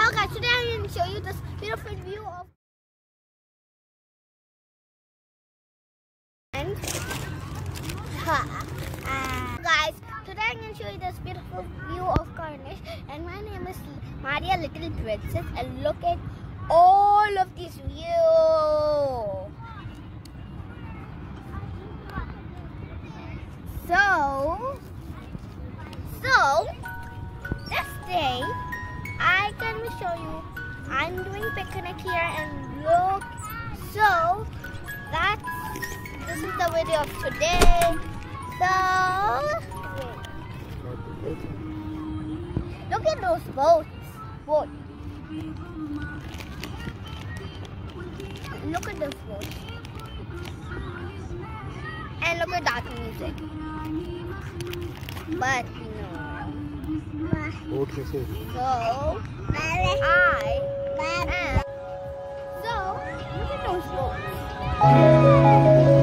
Hello guys, today I'm going to show you this beautiful view of and uh, guys, today I'm going to show you this beautiful view of Corniche and my name is Maria Little Princess and look at all of this view. So, so I'm doing picnic here and look so that's this is the video of today. So look at those boats. Boats look at those boats and look at that music. But no. Okay, so 哎呀！